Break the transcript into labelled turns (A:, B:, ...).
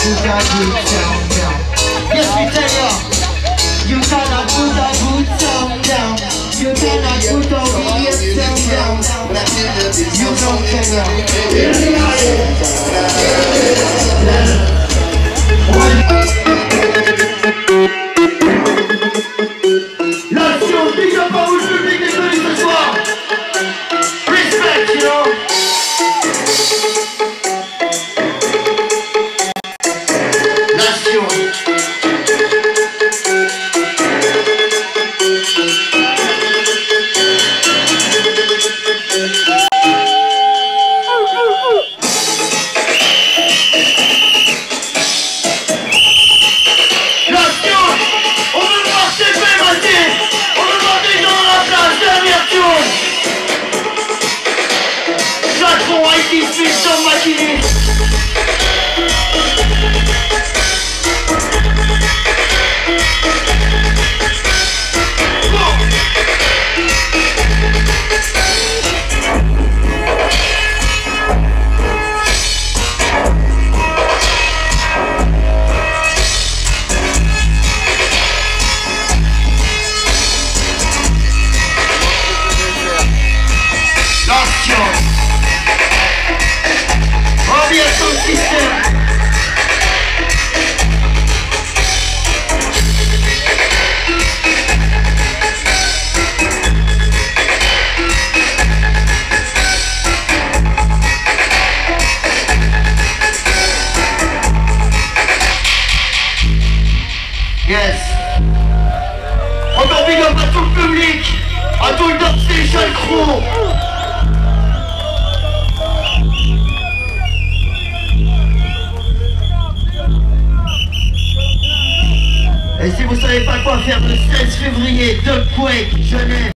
A: down, down. Yes, tell ya. You cannot put a good sound down. You put down. You don't tell. don't like these things, don't like. Yes. Encore big up à tout le public, à tout le Dark Crew. Et si vous savez pas quoi faire le 16 février, de Quake, Genève,